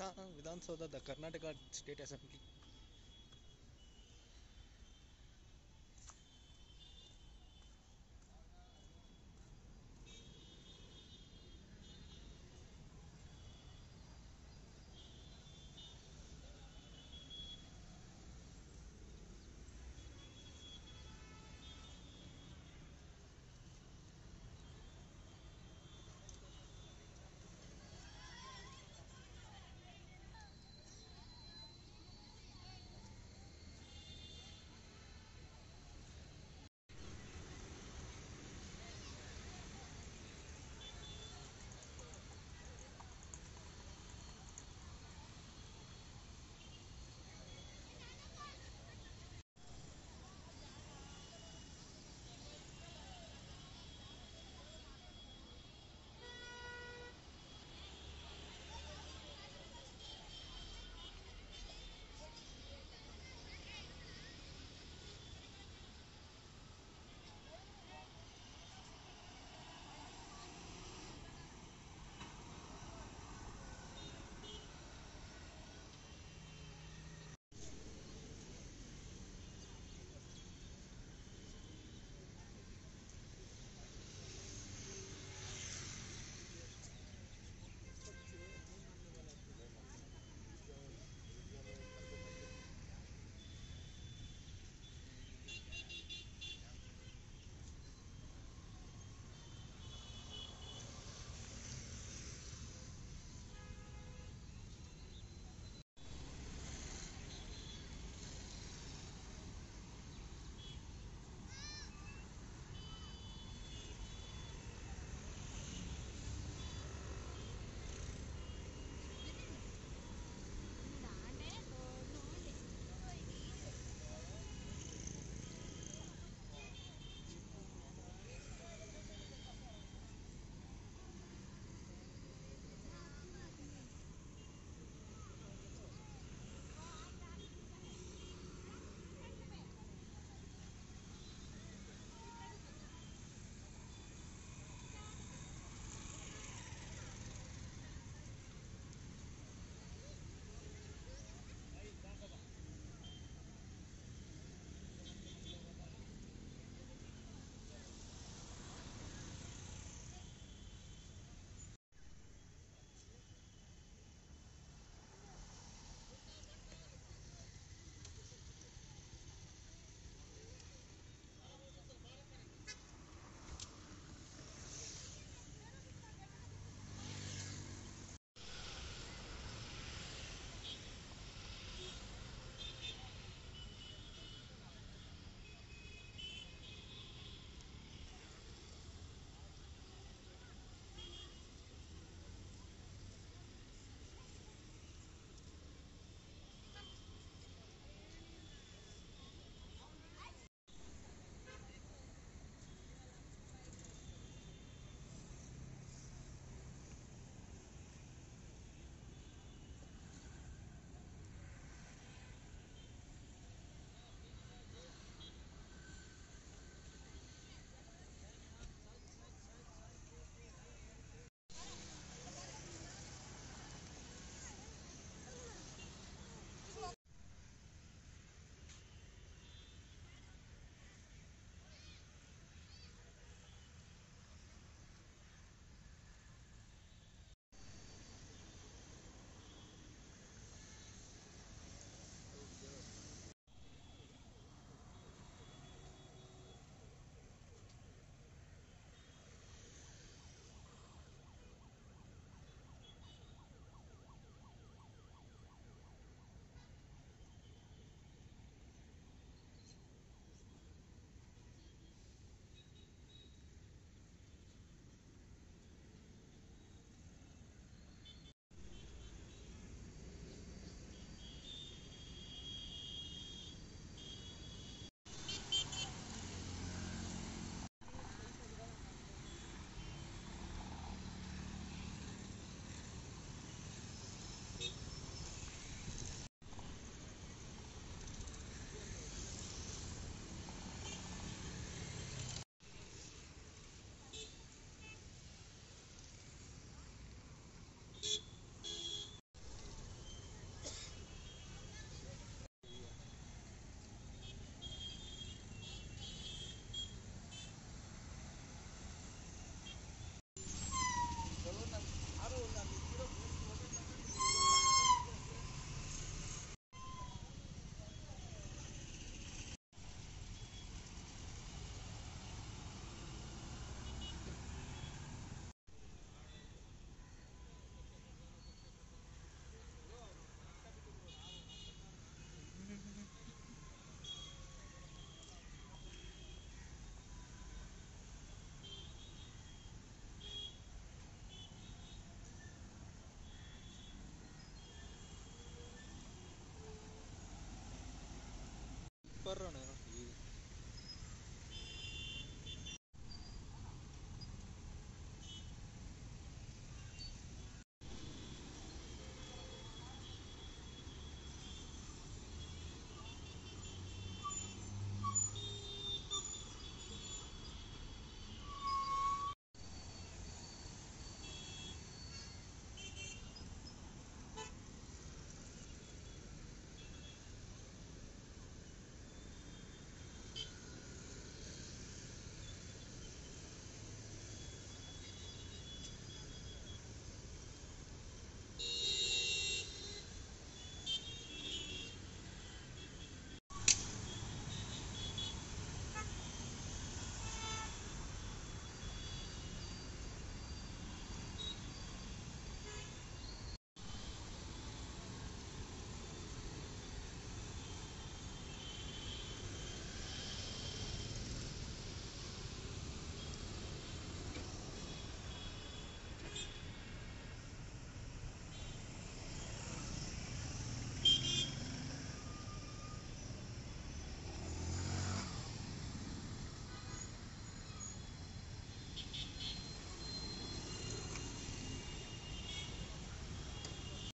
ಹೊಸ ವಿಧಾನಸೌಧದ Karnataka state assembly.